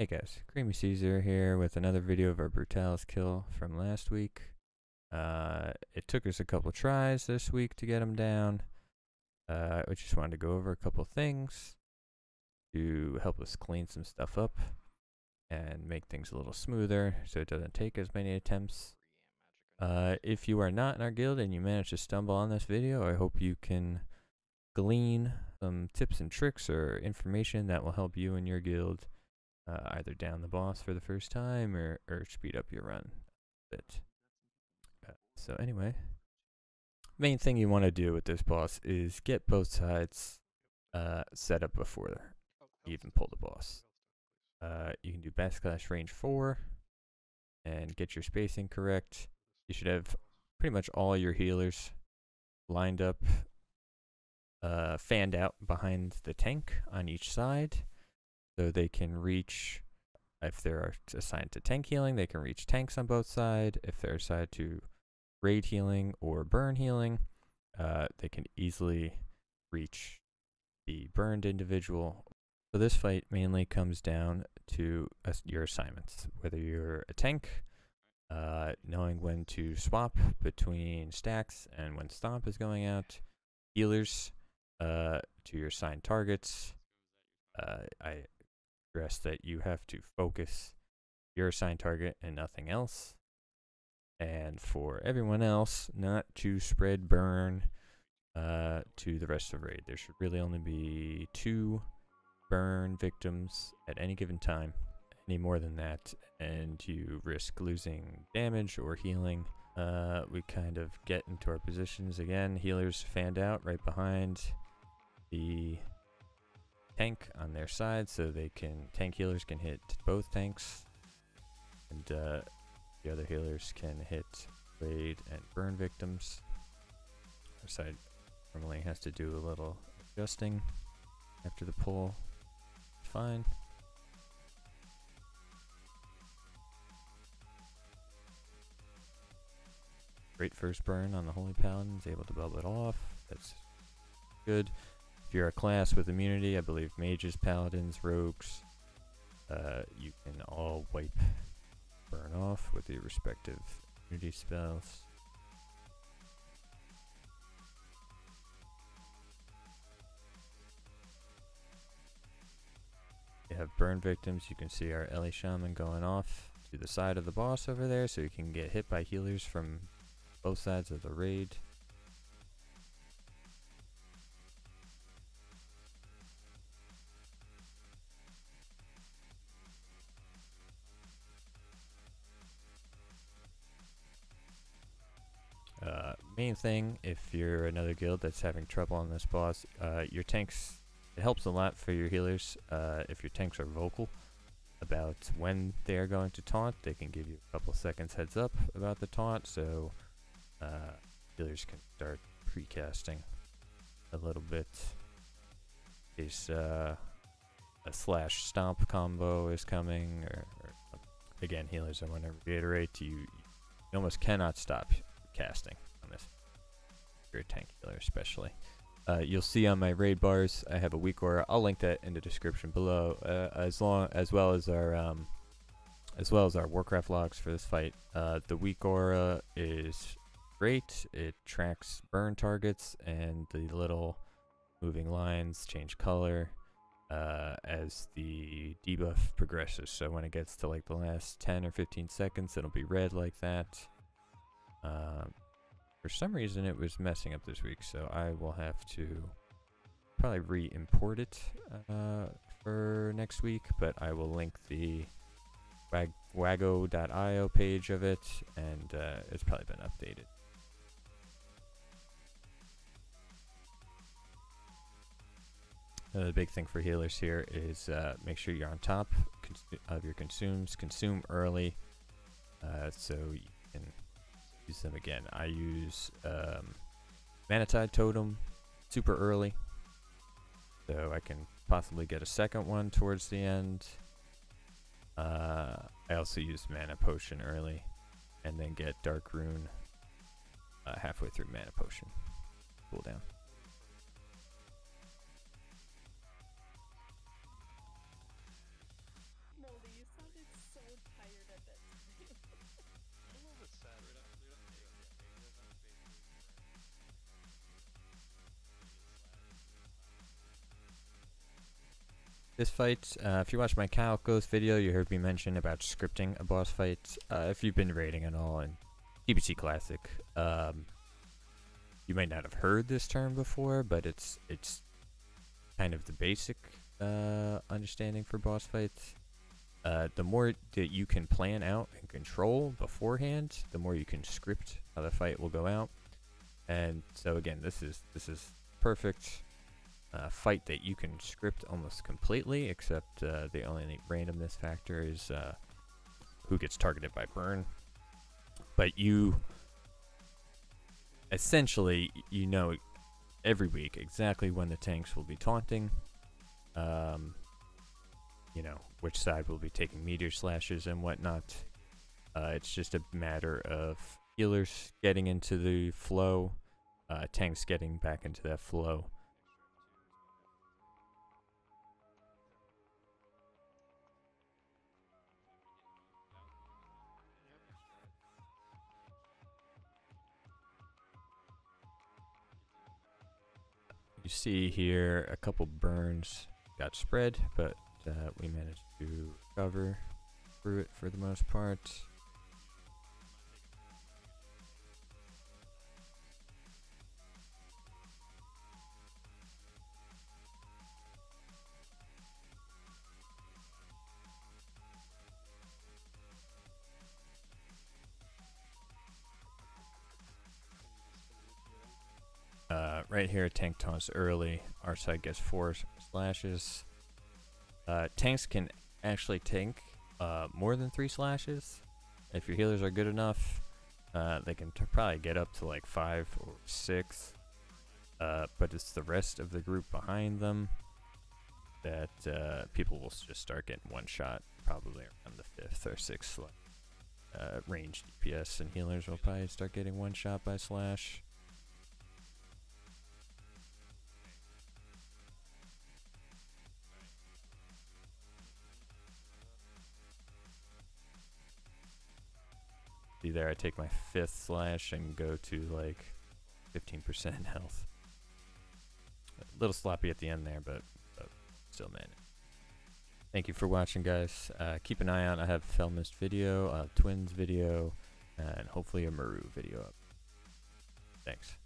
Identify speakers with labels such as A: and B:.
A: Hey guys, Creamy Caesar here with another video of our Brutallus kill from last week. Uh, it took us a couple tries this week to get him down. Uh, I just wanted to go over a couple things to help us clean some stuff up and make things a little smoother so it doesn't take as many attempts. Uh, if you are not in our guild and you manage to stumble on this video, I hope you can glean some tips and tricks or information that will help you and your guild uh, either down the boss for the first time or, or speed up your run a bit. Uh, so anyway, main thing you want to do with this boss is get both sides uh, set up before you even pull the boss. Uh, you can do backsplash range 4 and get your spacing correct. You should have pretty much all your healers lined up, uh, fanned out behind the tank on each side so they can reach, if they're assigned to tank healing, they can reach tanks on both sides. If they're assigned to raid healing or burn healing, uh, they can easily reach the burned individual. So this fight mainly comes down to uh, your assignments, whether you're a tank, uh, knowing when to swap between stacks and when stomp is going out, healers uh, to your assigned targets. Uh, I that you have to focus your assigned target and nothing else. And for everyone else, not to spread burn uh, to the rest of the raid. There should really only be two burn victims at any given time. Any more than that, and you risk losing damage or healing. Uh, we kind of get into our positions again. Healers fanned out right behind the tank on their side so they can tank healers can hit both tanks. And uh, the other healers can hit raid and burn victims. Our side normally has to do a little adjusting after the pull. Fine. Great first burn on the holy paladin is able to bubble it off. That's good if you're a class with immunity, I believe mages, paladins, rogues, uh, you can all wipe burn off with your respective immunity spells. You have burn victims, you can see our Ele Shaman going off to the side of the boss over there so you can get hit by healers from both sides of the raid. Main thing, if you're another guild that's having trouble on this boss, uh, your tanks, it helps a lot for your healers uh, if your tanks are vocal about when they are going to taunt. They can give you a couple seconds heads up about the taunt, so uh, healers can start precasting a little bit. Case uh, a slash stomp combo is coming, or, or again, healers, I want to reiterate, you, you almost cannot stop casting Your tank healer especially. Uh, you'll see on my raid bars, I have a weak aura. I'll link that in the description below, uh, as long as well as our um, as well as our Warcraft logs for this fight. Uh, the weak aura is great. It tracks burn targets and the little moving lines change color uh, as the debuff progresses. So when it gets to like the last 10 or 15 seconds, it'll be red like that. Uh, for some reason it was messing up this week, so I will have to probably re-import it uh, for next week, but I will link the wag wago.io page of it, and uh, it's probably been updated. Another big thing for healers here is uh, make sure you're on top of your consumes. Consume early uh, so you can use them again. I use um, Tide Totem super early, so I can possibly get a second one towards the end. Uh, I also use Mana Potion early, and then get Dark Rune uh, halfway through Mana Potion cooldown.
B: Moldy, you sounded so tired at
C: a little bit
D: sad right now.
A: This fight, uh, if you watch my Ghost video, you heard me mention about scripting a boss fight. Uh, if you've been raiding at all in TBC Classic, um, you might not have heard this term before, but it's it's kind of the basic uh, understanding for boss fights. Uh, the more that you can plan out and control beforehand, the more you can script how the fight will go out. And so again, this is this is perfect uh, fight that you can script almost completely, except uh, the only randomness factor is uh, who gets targeted by burn. But you essentially, you know every week exactly when the tanks will be taunting, um, you know, which side will be taking meteor slashes and whatnot. Uh, it's just a matter of healers getting into the flow, uh, tanks getting back into that flow. You see here a couple burns got spread, but uh, we managed to cover through it for the most part. Right here, tank taunts early. Our side gets four slashes. Uh, tanks can actually tank uh, more than three slashes. If your healers are good enough, uh, they can probably get up to like five or six. Uh, but it's the rest of the group behind them that uh, people will just start getting one shot probably around the fifth or sixth. Uh, range DPS and healers will probably start getting one shot by slash. See there, I take my fifth slash and go to like 15% health. A little sloppy at the end there, but, but still man. Thank you for watching, guys. Uh, keep an eye out. I have Felmyst video, a Twins video, and hopefully a M'uru video up. Thanks.